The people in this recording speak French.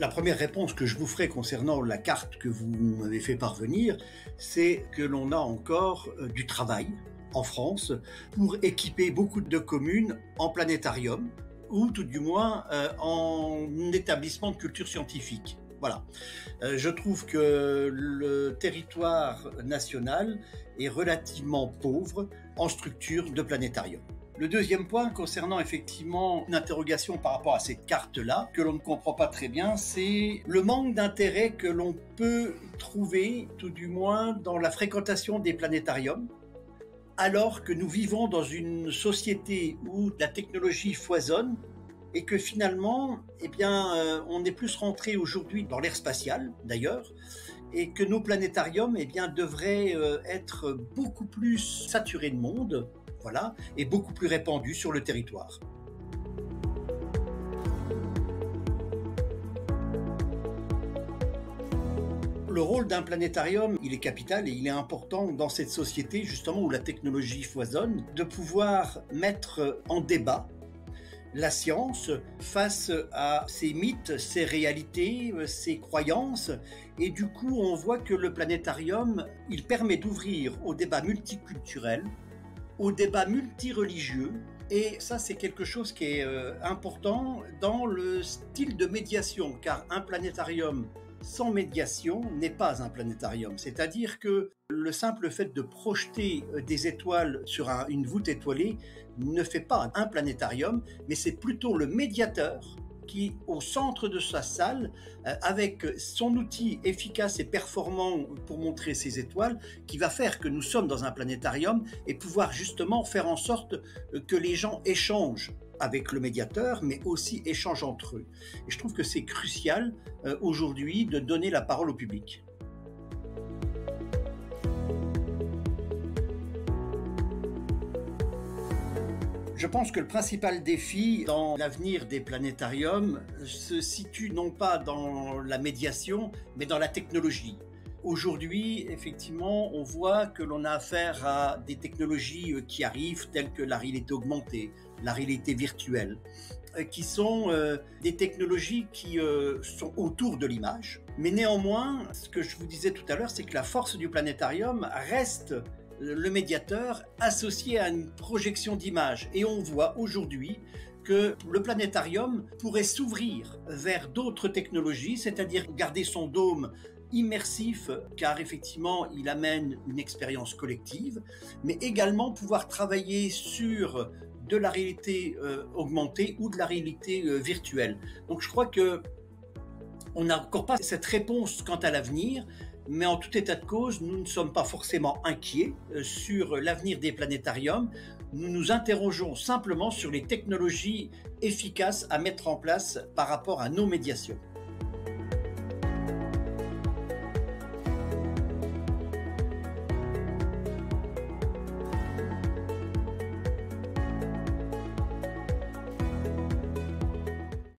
La première réponse que je vous ferai concernant la carte que vous m'avez fait parvenir, c'est que l'on a encore euh, du travail en France pour équiper beaucoup de communes en planétarium ou tout du moins euh, en établissement de culture scientifique. Voilà. Euh, je trouve que le territoire national est relativement pauvre en structure de planétarium. Le deuxième point concernant effectivement une interrogation par rapport à cette carte-là, que l'on ne comprend pas très bien, c'est le manque d'intérêt que l'on peut trouver, tout du moins, dans la fréquentation des planétariums, alors que nous vivons dans une société où la technologie foisonne et que finalement, eh euh, on est plus rentré aujourd'hui dans l'ère spatiale, d'ailleurs, et que nos planétariums, eh bien, devraient euh, être beaucoup plus saturés de monde, voilà, est beaucoup plus répandu sur le territoire. Le rôle d'un planétarium, il est capital et il est important dans cette société justement où la technologie foisonne, de pouvoir mettre en débat la science face à ses mythes, ses réalités, ses croyances. Et du coup, on voit que le planétarium, il permet d'ouvrir au débat multiculturel, au débat multireligieux. Et ça, c'est quelque chose qui est euh, important dans le style de médiation, car un planétarium sans médiation n'est pas un planétarium. C'est-à-dire que le simple fait de projeter euh, des étoiles sur une voûte étoilée ne fait pas un planétarium, mais c'est plutôt le médiateur qui, au centre de sa salle, euh, avec son outil efficace et performant pour montrer ses étoiles, qui va faire que nous sommes dans un planétarium et pouvoir justement faire en sorte euh, que les gens échangent avec le médiateur, mais aussi échangent entre eux. Et je trouve que c'est crucial euh, aujourd'hui de donner la parole au public. Je pense que le principal défi dans l'avenir des planétariums se situe non pas dans la médiation, mais dans la technologie. Aujourd'hui, effectivement, on voit que l'on a affaire à des technologies euh, qui arrivent, telles que la réalité augmentée, la réalité virtuelle, euh, qui sont euh, des technologies qui sont autour de l'image. Mais néanmoins, ce que je vous disais tout à l'heure, c'est que la force du planétarium reste le médiateur associé à une projection d'image. Et on voit aujourd'hui que le planétarium pourrait s'ouvrir vers d'autres technologies, c'est-à-dire garder son dôme immersif, car effectivement, il amène une expérience collective, mais également pouvoir travailler sur de la réalité euh, augmentée ou de la réalité euh, virtuelle. Donc je crois que on n'a encore pas cette réponse quant à l'avenir, mais en tout état de cause, nous ne sommes pas forcément inquiets euh, sur l'avenir des planétariums. Nous nous interrogeons simplement sur les technologies efficaces à mettre en place par rapport à nos médiations.